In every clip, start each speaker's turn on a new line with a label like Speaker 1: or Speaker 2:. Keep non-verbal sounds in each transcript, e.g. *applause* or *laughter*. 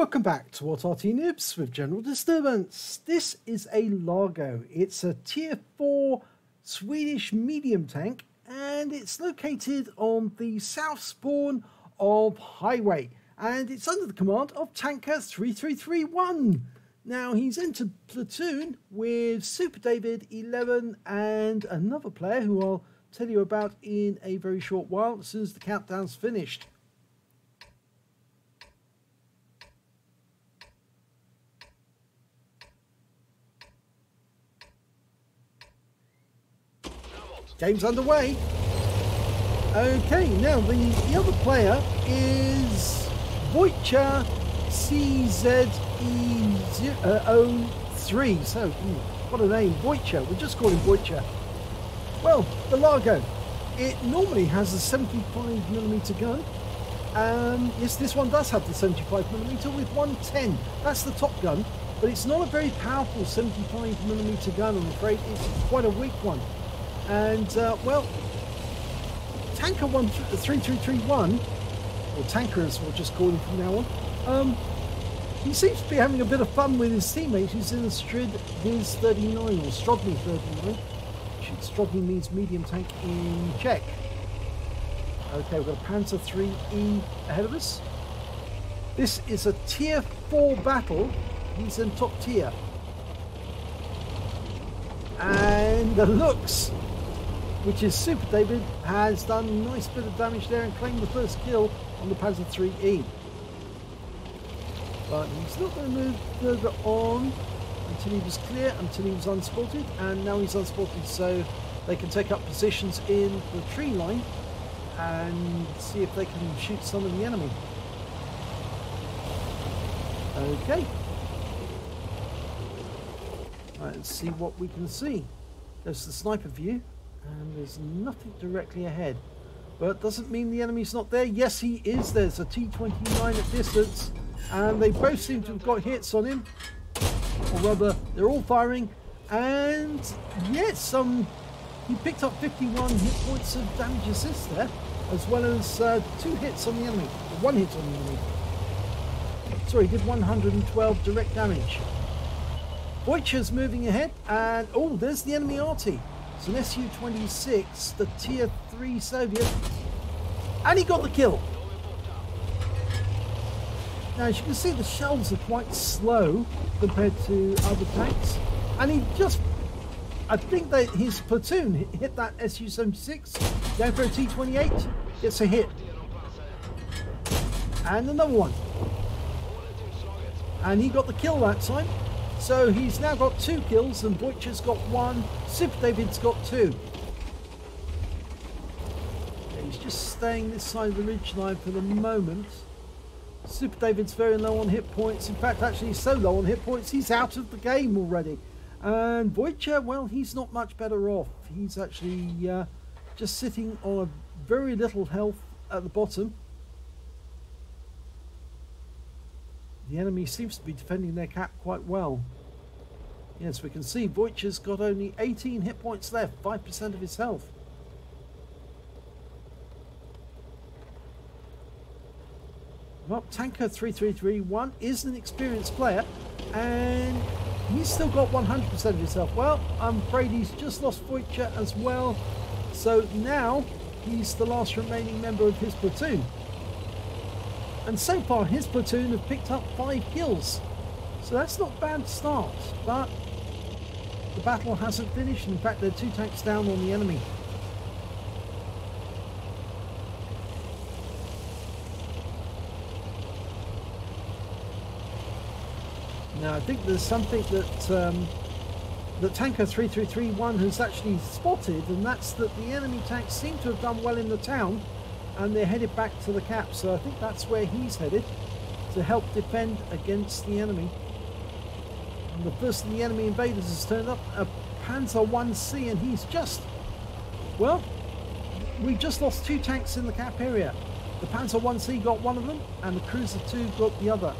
Speaker 1: Welcome back to WOT Arty Noobs with General Disturbance. This is a Lago. It's a tier 4 Swedish medium tank and it's located on the south spawn of Highway and it's under the command of Tanker 3331. Now he's entered platoon with Super David 11 and another player who I'll tell you about in a very short while as soon as the countdown's finished. Game's underway. Okay, now the, the other player is Wojciech CZE03. So, hmm, what a name, Wojciech. We'll just call him Wojciech. Well, the Lago. It normally has a 75mm gun. Um, yes, this one does have the 75mm with 110. That's the top gun, but it's not a very powerful 75mm gun, I'm afraid. It's quite a weak one. And, uh, well, Tanker 3331, or Tanker as we'll just call him from now on, um, he seems to be having a bit of fun with his teammates. He's in the Strid Viz 39, or Strodny 39. Strodny means medium tank in Czech. Okay, we've got a Panzer 3E ahead of us. This is a tier 4 battle. He's in top tier. And the looks which is Super David, has done a nice bit of damage there and claimed the first kill on the Panzer 3E. But he's not going to move further on until he was clear, until he was unspotted, and now he's unspotted so they can take up positions in the tree line and see if they can shoot some of the enemy. Okay. Right, let's see what we can see. There's the sniper view and there's nothing directly ahead. But doesn't mean the enemy's not there. Yes, he is. There's a T-29 at distance, and they both seem to have got hits on him. Or rather, they're all firing, and yes, um, he picked up 51 hit points of damage assist there, as well as uh, two hits on the enemy, one hit on the enemy. Sorry, he did 112 direct damage. Wojciech's moving ahead, and oh, there's the enemy arty. It's an Su-26, the Tier 3 Soviet. And he got the kill. Now, as you can see, the shells are quite slow compared to other tanks. And he just... I think that his platoon hit that Su-76 down for a T-28. Gets a hit. And another one. And he got the kill that time. So he's now got two kills and Butcher's got one. Super David's got two. he's just staying this side of the ridge line for the moment. Super David's very low on hit points. In fact, actually, he's so low on hit points, he's out of the game already. And Wojciech, well, he's not much better off. He's actually uh, just sitting on a very little health at the bottom. The enemy seems to be defending their cap quite well. Yes, we can see Wojciech's got only 18 hit points left, 5% of his health. Well, Tanker 3331 is an experienced player and he's still got 100% of his health. Well, I'm afraid he's just lost Wojciech as well. So now he's the last remaining member of his platoon. And so far, his platoon have picked up five kills. So that's not bad start, but the battle hasn't finished. In fact, there are two tanks down on the enemy. Now, I think there's something that um, that Tanker 3331 has actually spotted, and that's that the enemy tanks seem to have done well in the town, and they're headed back to the cap. So I think that's where he's headed to help defend against the enemy. And the first of the enemy invaders has turned up, a Panzer 1C, and he's just, well, we just lost two tanks in the cap area. The Panzer 1C got one of them, and the Cruiser 2 got the other.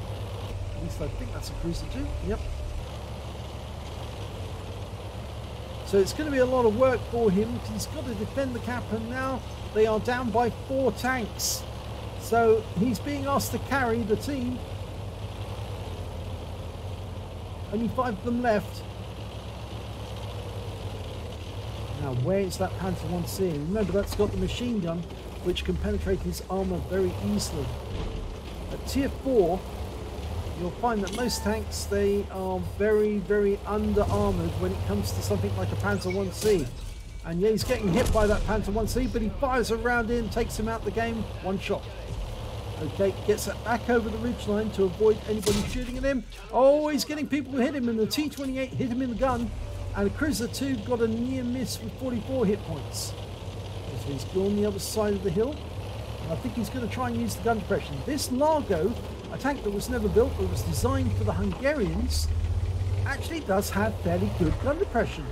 Speaker 1: At least I think that's a Cruiser 2. Yep. So it's going to be a lot of work for him. He's got to defend the cap, and now they are down by four tanks. So he's being asked to carry the team. Only five of them left. Now, where is that Panther 1C? Remember, that's got the machine gun, which can penetrate his armour very easily. At tier 4, you'll find that most tanks, they are very, very under-armoured when it comes to something like a Panzer 1C. And yeah, he's getting hit by that Panzer 1C, but he fires around in, takes him out of the game, one shot. Okay, gets it back over the ridgeline to avoid anybody shooting at him. Oh, he's getting people to hit him, and the T-28 hit him in the gun. And Cruiser 2 got a near miss with 44 hit points. So he's gone the other side of the hill. And I think he's going to try and use the gun depression. This Lago, a tank that was never built but was designed for the Hungarians, actually does have fairly good gun depression.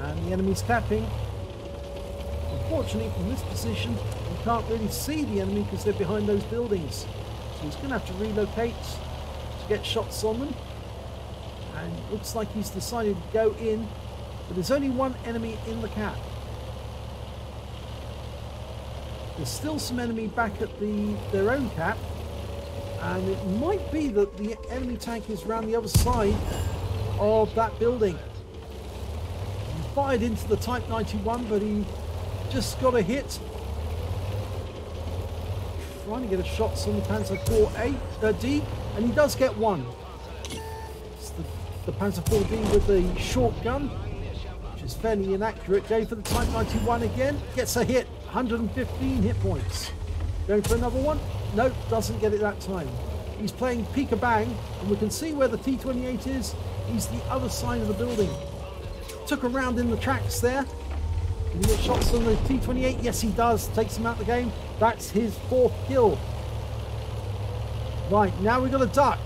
Speaker 1: And the enemy's capping. Unfortunately, from this position, you can't really see the enemy because they're behind those buildings. So he's going to have to relocate to get shots on them and looks like he's decided to go in but there's only one enemy in the cap there's still some enemy back at the their own cap and it might be that the enemy tank is around the other side of that building. He fired into the type 91 but he just got a hit trying to get a shot on the Panzer 4A uh, D and he does get one It's the Panzer 4D with the short gun, which is fairly inaccurate. Going for the Type 91 again, gets a hit, 115 hit points. Going for another one? Nope, doesn't get it that time. He's playing peek-a-bang, and we can see where the T-28 is. He's the other side of the building. Took a round in the tracks there. Can he get shots on the T-28? Yes, he does. Takes him out of the game. That's his fourth kill. Right, now we've got a duck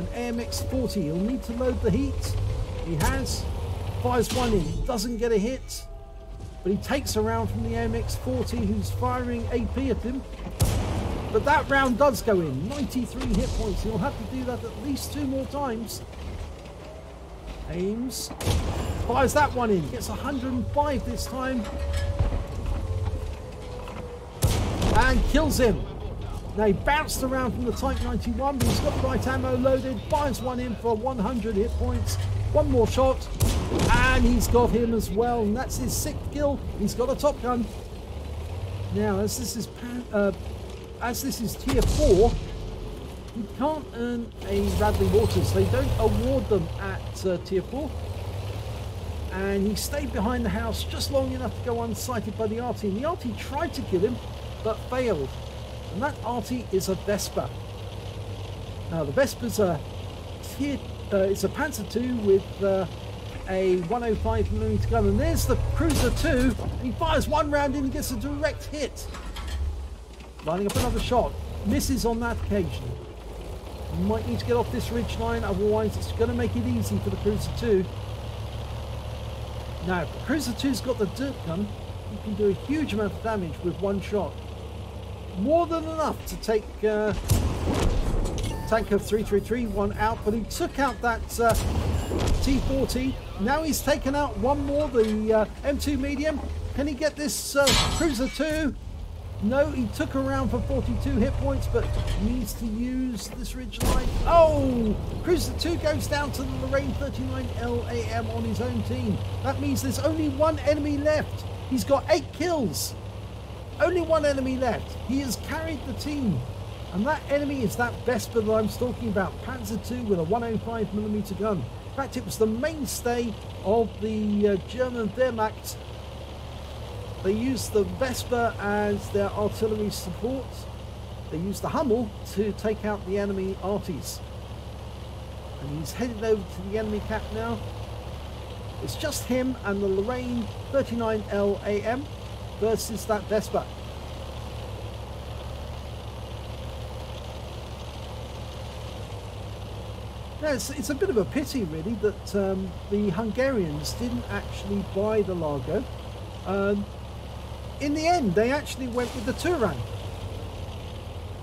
Speaker 1: an AMX 40. He'll need to load the heat. He has. Fires one in. Doesn't get a hit. But he takes a round from the AMX 40 who's firing AP at him. But that round does go in. 93 hit points. He'll have to do that at least two more times. Aims. Fires that one in. Gets 105 this time. And kills him. Now he bounced around from the Type 91, but he's got right ammo loaded, fires one in for 100 hit points. One more shot, and he's got him as well, and that's his sixth kill. He's got a top gun. Now, as this is uh, as this is tier four, you can't earn a Radley-Walters. They don't award them at uh, tier four. And he stayed behind the house just long enough to go unsighted by the arty. And the arty tried to kill him, but failed. And that arty is a Vespa. Now the Vespa's a tier, uh, it's a Panzer II with uh, a 105mm gun, and there's the Cruiser 2, he fires one round in and gets a direct hit. Lining up another shot, misses on that occasion. might need to get off this ridge line, otherwise it's going to make it easy for the Cruiser 2. Now, Cruiser 2's got the derp gun, you can do a huge amount of damage with one shot more than enough to take uh, Tank of 333 one out, but he took out that uh, T40. Now he's taken out one more, the uh, M2 medium. Can he get this uh, Cruiser 2? No, he took around for 42 hit points, but needs to use this ridge line. Oh! Cruiser 2 goes down to the Lorraine 39 LAM on his own team. That means there's only one enemy left. He's got eight kills. Only one enemy left. He has carried the team. And that enemy is that Vespa that I'm talking about. Panzer II with a 105mm gun. In fact, it was the mainstay of the uh, German Wehrmacht. They used the Vespa as their artillery support. They used the Hummel to take out the enemy arties. And he's headed over to the enemy cap now. It's just him and the Lorraine 39LAM versus that Vespa. Yeah, it's, it's a bit of a pity, really, that um, the Hungarians didn't actually buy the Lago. Um, in the end, they actually went with the Turan,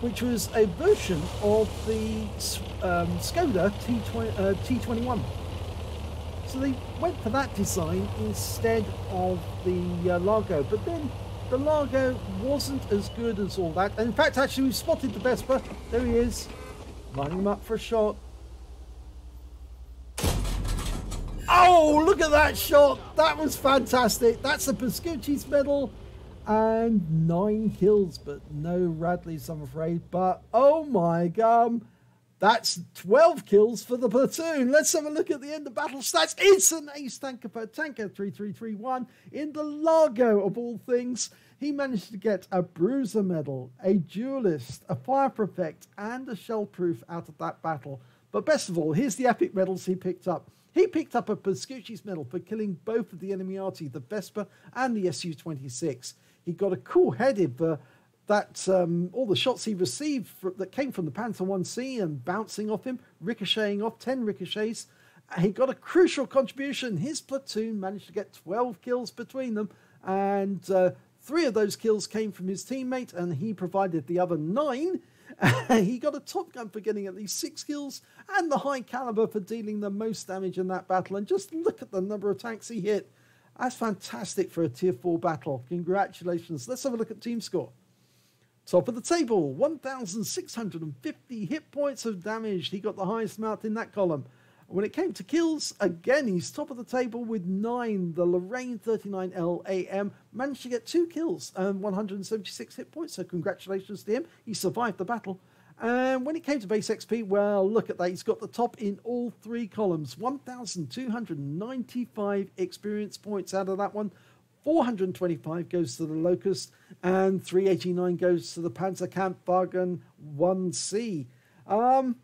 Speaker 1: which was a version of the um, Skoda T20, uh, T21. So they went for that design instead of the uh, Lago. But then the Lago wasn't as good as all that. And in fact, actually, we spotted the Vespa. There he is, lining him up for a shot. Oh, look at that shot. That was fantastic. That's the Pascucci's medal and nine kills, but no Radleys, I'm afraid. But oh my god, that's 12 kills for the platoon. Let's have a look at the end of battle stats. It's an ace tanker per tanker 3331 in the Lago of all things. He managed to get a bruiser medal, a duelist, a fire prefect, and a shell proof out of that battle. But best of all, here's the epic medals he picked up. He picked up a Pascucci's medal for killing both of the enemy arty, the Vespa and the Su 26. He got a cool headed for that um, all the shots he received for, that came from the Panther 1C and bouncing off him, ricocheting off 10 ricochets. He got a crucial contribution. His platoon managed to get 12 kills between them, and uh, three of those kills came from his teammate, and he provided the other nine. *laughs* he got a top gun for getting at least six kills and the high caliber for dealing the most damage in that battle. And just look at the number of tanks he hit. That's fantastic for a tier 4 battle. Congratulations. Let's have a look at team score. Top of the table, 1,650 hit points of damage. He got the highest amount in that column. When it came to kills, again, he's top of the table with nine. The Lorraine 39L AM managed to get two kills and 176 hit points, so congratulations to him. He survived the battle. And when it came to base XP, well, look at that. He's got the top in all three columns 1,295 experience points out of that one. 425 goes to the Locust, and 389 goes to the Panzerkampfwagen 1C. Um,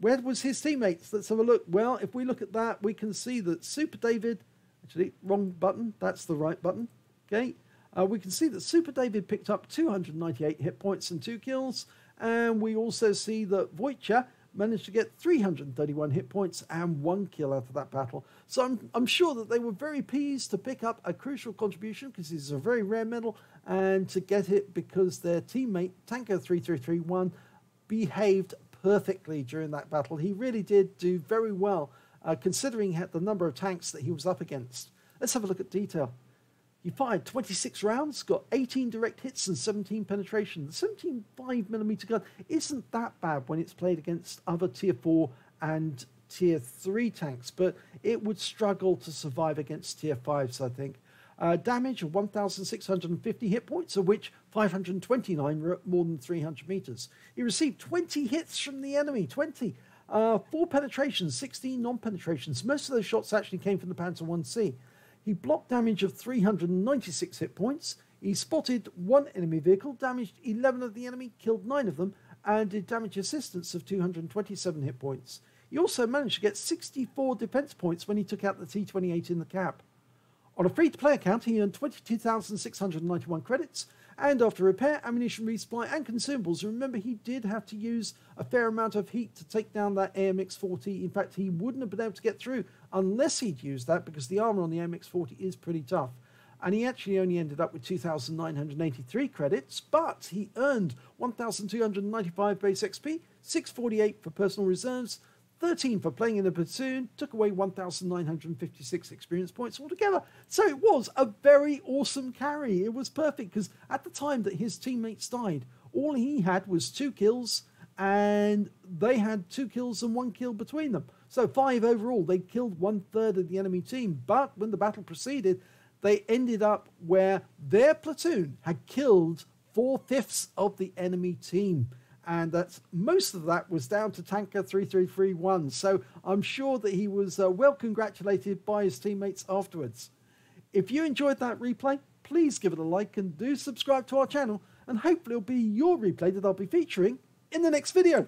Speaker 1: where was his teammates? Let's have a look. Well, if we look at that, we can see that Super David, actually, wrong button, that's the right button. Okay, uh, we can see that Super David picked up 298 hit points and two kills, and we also see that Wojciech managed to get 331 hit points and one kill out of that battle. So I'm, I'm sure that they were very pleased to pick up a crucial contribution because is a very rare medal and to get it because their teammate, Tanker 3331, behaved perfectly during that battle. He really did do very well, uh, considering the number of tanks that he was up against. Let's have a look at detail. He fired 26 rounds, got 18 direct hits and 17 penetration. The 17 5mm gun isn't that bad when it's played against other tier 4 and tier 3 tanks, but it would struggle to survive against tier 5s, I think. Uh, damage of 1,650 hit points, of which 529 were at more than 300 meters. He received 20 hits from the enemy, 20. Uh, four penetrations, 16 non penetrations. Most of those shots actually came from the Panther 1C. He blocked damage of 396 hit points. He spotted one enemy vehicle, damaged 11 of the enemy, killed 9 of them, and did damage assistance of 227 hit points. He also managed to get 64 defense points when he took out the T 28 in the cap. On a free to play account, he earned 22,691 credits, and after repair, ammunition resupply, and consumables, remember he did have to use a fair amount of heat to take down that AMX 40. In fact, he wouldn't have been able to get through unless he'd used that because the armor on the AMX 40 is pretty tough. And he actually only ended up with 2,983 credits, but he earned 1,295 base XP, 648 for personal reserves, 13 for playing in the platoon, took away 1,956 experience points altogether. So it was a very awesome carry. It was perfect because at the time that his teammates died, all he had was two kills and they had two kills and one kill between them. So five overall. They killed one third of the enemy team. But when the battle proceeded, they ended up where their platoon had killed four fifths of the enemy team and that's most of that was down to Tanker 3331. So I'm sure that he was uh, well congratulated by his teammates afterwards. If you enjoyed that replay, please give it a like and do subscribe to our channel, and hopefully it'll be your replay that I'll be featuring in the next video.